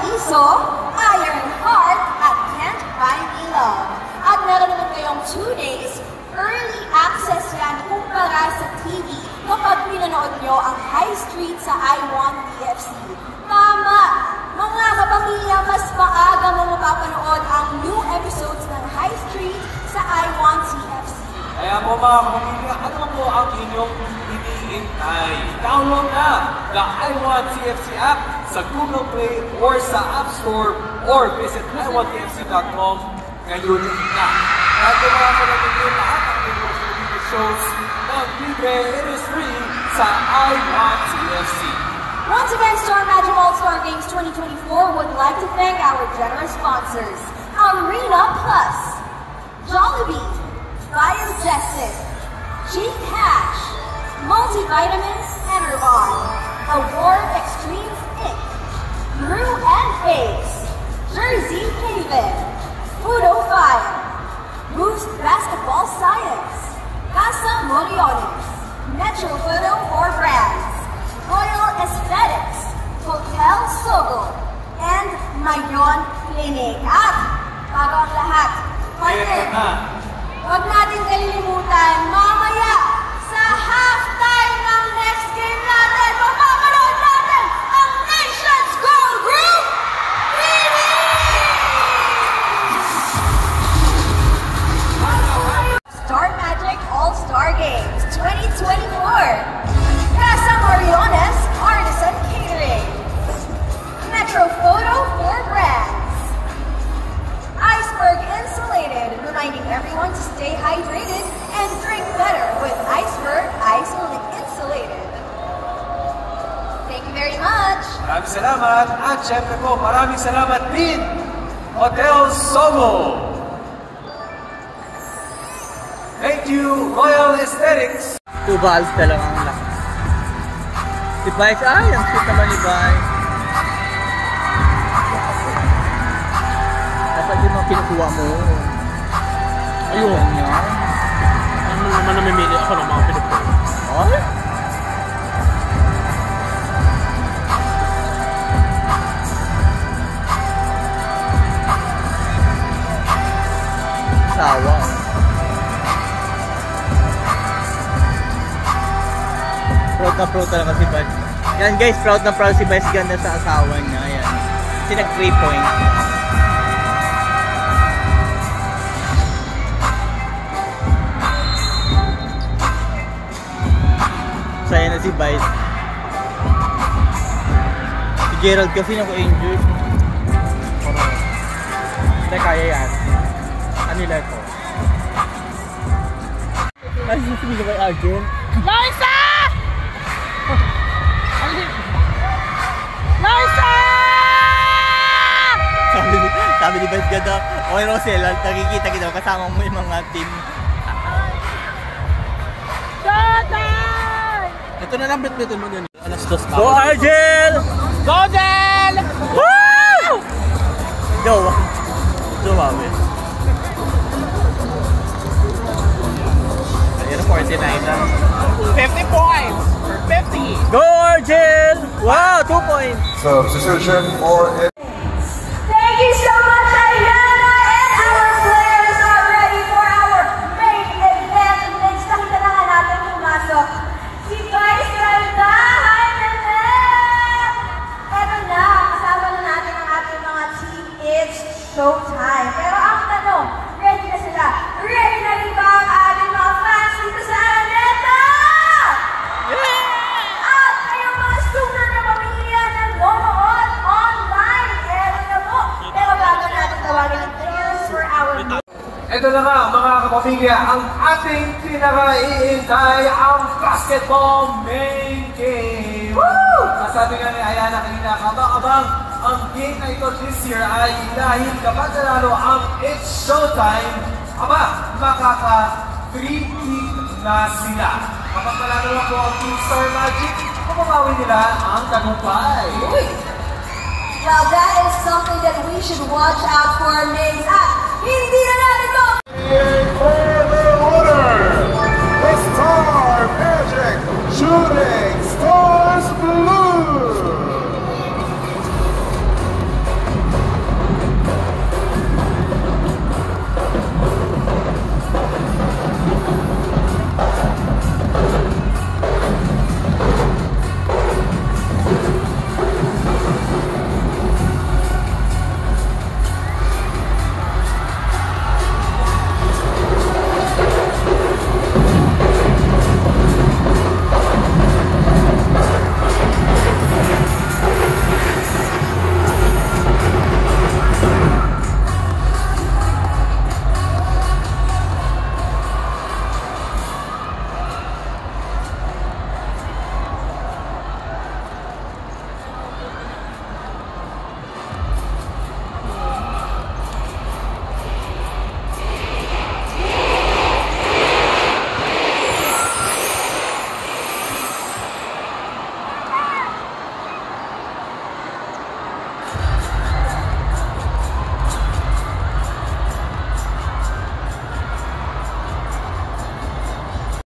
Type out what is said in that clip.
Paraiso, Iron Heart, at Can't Buy Me Love. At meron naman kayong two days, early access yan kumpara sa TV kapag pinanood nyo ang High Street sa I Want TFC. Tama! Mga kapamilya, mas maaga mo mapapanood ang new episodes ng High Street sa I Want TFC. Kaya po mga kapamilya, ano po ang inyong iniintay? Download na the I Want TFC app sa Google Play or sa App Store or visit iwanttfc.com ngayon na. At kung mga kapamilya, lahat ng inyong Filipino shows ng libre, it is free sa I Want TFC. Once again, Star Magic All-Star Games 2024 would like to thank our generous sponsors, Arena Plus, Jollibee, Biogestic, G-Cash, Multivitamins Enervon, Award Extreme Inc., Brew and Eggs, Jersey Haven, Fudo Fire, Boost Basketball Science, Casa Moriones, Metro Photo for Brands, Royal Aesthetics, Hotel Sogo, and Mayon Clinic. At bago ang lahat, partner, huwag natin kalilimutan, mamaya Iceberg Ice Insulated. Thank you very much. Maraming salamat at syempre po maraming salamat din Hotel Sogo. Thank you Royal Aesthetics. Two valves talaga ang lakas. Si Vice, ay, ang cute naman ni Vice. Dapat yung mga kinukuha mo. Ayun. Ganyan. Ano naman namimili ako ng mga pinupuno? Proud na proud talaga si Vice. Yan guys, proud na proud si Vice ganda sa asawa niya. Yan. Kasi nag 3 points. Si Vice. Si Gerald kasi naku-injured. Hindi, kaya yan. Ano nila ito? Ay, sisinig kay Arjen. Liza! Liza! Sabi ni, sabi ni Vice ganda, okay Rosel, nakikita kita kasama mo yung mga team. Ito na lang bit-bitin mo yun. Alas dos pa. Go Argel! Go, Del! Woo! Go! Go, Mami. Ayun, 49 na. 50 points! 50! Go Argel! Wow, 2 points! Substitution for Thank you so much, showtime. Pero ang tanong, ready na sila? Ready na rin ba ang ating mga fans dito sa Araneta? At kayong mga super kapamilya na nanonood online, eto na po. Pero bago natin tawagin ang players for our Ito na nga mga kapamilya, ang ating pinaka-iintay ang basketball main game. Woo! Sabi nga ni Ayana kanina, kabang-abang ang game na ito this year ay dahil kapag nanalo ang It's Showtime, aba, makaka 3 kick na sila. Kapag nanalo na po ang Team Star Magic, mapapawi nila ang tagumpay. Now that is something that we should watch out for, Migs. At hindi na natin to for the winner, the Star Magic Shooting